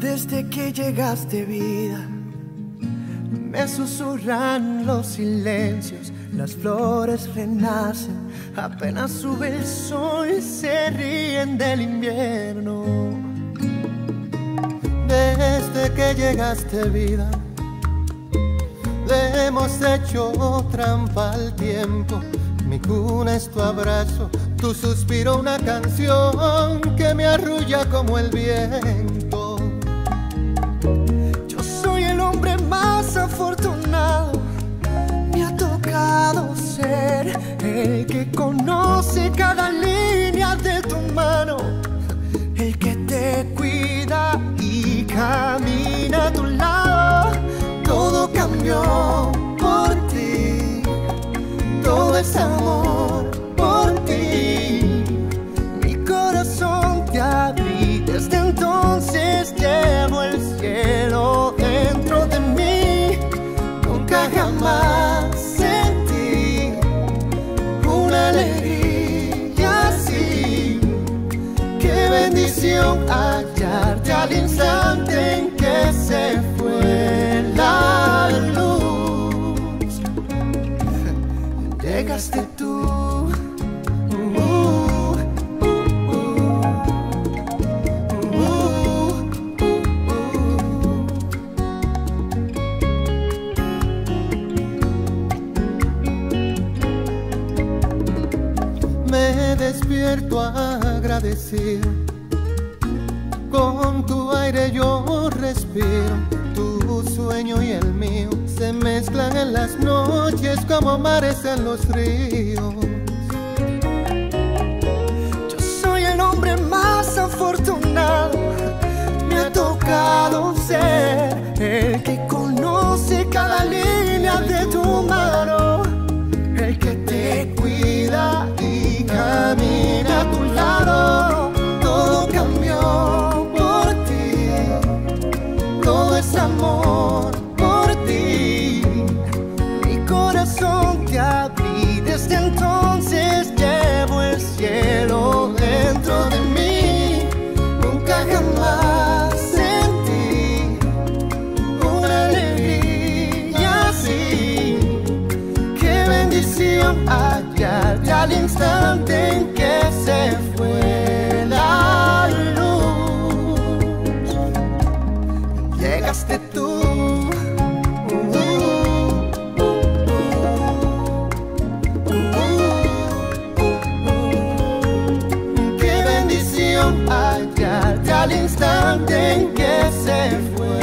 Desde que llegaste vida, me susurran los silencios, las flores renacen, apenas sube el sol y se ríen del invierno. Desde que llegaste vida, le hemos hecho trampa al tiempo. Mi cuna es tu abrazo, tu suspiro una canción que me arrulla como el viento. El que conoce cada línea de tu mano, el que te cuida y camina a tu lado. Todo cambió por ti, todo es amor bendición hallarte al instante en que se fue la luz. Llegaste despierto a agradecer. Con tu aire yo respiro, tu sueño y el mío se mezclan en las noches como mares en los ríos. Yo soy el hombre más afortunado, me ha tocado ser bendición hallarte al instante en que se fue la luz. Llegaste tú. Qué bendición hallarte al instante en que se fue